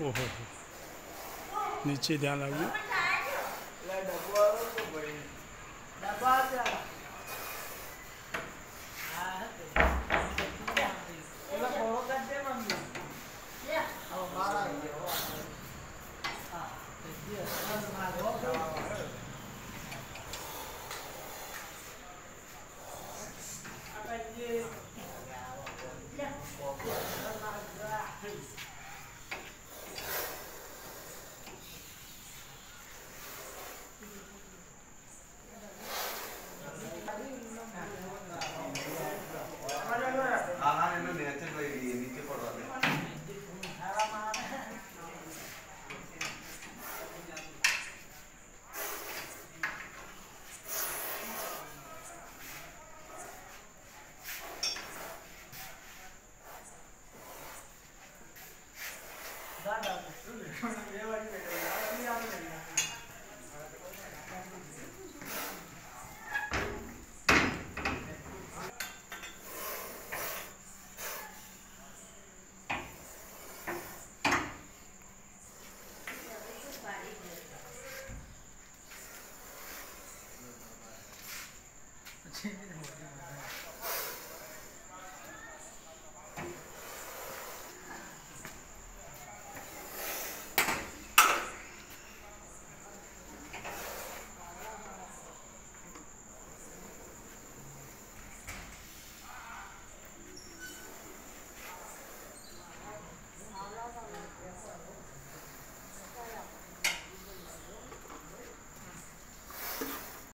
ઓહો. નીચે ધ્યાન આવ્યું change